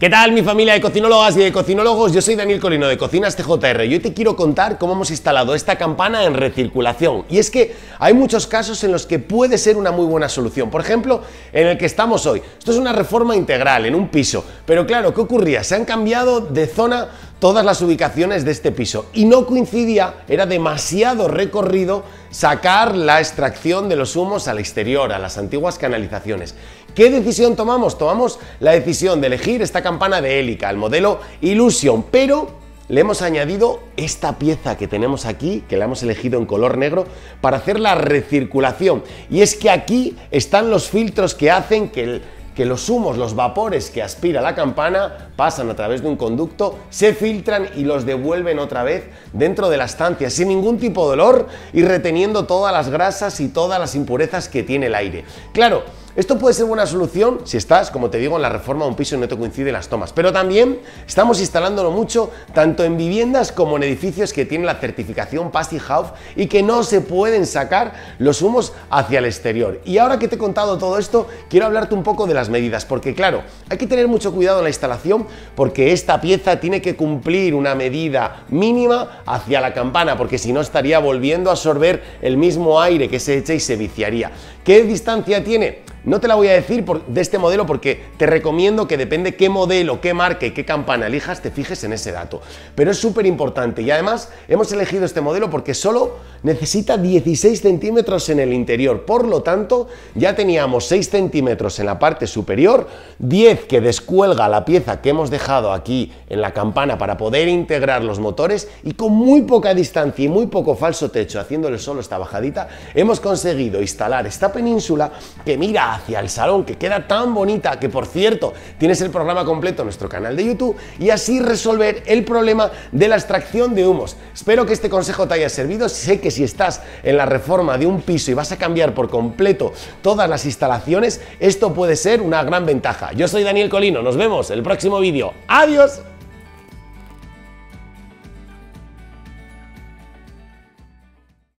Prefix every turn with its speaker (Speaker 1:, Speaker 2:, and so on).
Speaker 1: ¿Qué tal mi familia de cocinólogas y de cocinólogos? Yo soy Daniel Colino de Cocinas TJR y hoy te quiero contar cómo hemos instalado esta campana en recirculación. Y es que hay muchos casos en los que puede ser una muy buena solución. Por ejemplo, en el que estamos hoy. Esto es una reforma integral en un piso. Pero claro, ¿qué ocurría? Se han cambiado de zona todas las ubicaciones de este piso y no coincidía, era demasiado recorrido sacar la extracción de los humos al exterior, a las antiguas canalizaciones. ¿Qué decisión tomamos? Tomamos la decisión de elegir esta campana de hélica, el modelo Illusion, pero le hemos añadido esta pieza que tenemos aquí, que la hemos elegido en color negro, para hacer la recirculación. Y es que aquí están los filtros que hacen que el que los humos, los vapores que aspira la campana pasan a través de un conducto, se filtran y los devuelven otra vez dentro de la estancia sin ningún tipo de olor y reteniendo todas las grasas y todas las impurezas que tiene el aire. Claro, esto puede ser una solución si estás, como te digo, en la reforma de un piso y no te coinciden las tomas, pero también estamos instalándolo mucho tanto en viviendas como en edificios que tienen la certificación House y que no se pueden sacar los humos hacia el exterior. Y ahora que te he contado todo esto, quiero hablarte un poco de las medidas, porque claro, hay que tener mucho cuidado en la instalación porque esta pieza tiene que cumplir una medida mínima hacia la campana, porque si no estaría volviendo a absorber el mismo aire que se echa y se viciaría. ¿Qué distancia tiene? No te la voy a decir de este modelo porque te recomiendo que depende qué modelo, qué marca y qué campana elijas, te fijes en ese dato. Pero es súper importante y además hemos elegido este modelo porque solo necesita 16 centímetros en el interior. Por lo tanto, ya teníamos 6 centímetros en la parte superior, 10 que descuelga la pieza que hemos dejado aquí en la campana para poder integrar los motores y con muy poca distancia y muy poco falso techo, haciéndole solo esta bajadita, hemos conseguido instalar esta península que mira hacia el salón, que queda tan bonita, que por cierto, tienes el programa completo en nuestro canal de YouTube, y así resolver el problema de la extracción de humos. Espero que este consejo te haya servido, sé que si estás en la reforma de un piso y vas a cambiar por completo todas las instalaciones, esto puede ser una gran ventaja. Yo soy Daniel Colino, nos vemos en el próximo vídeo. ¡Adiós!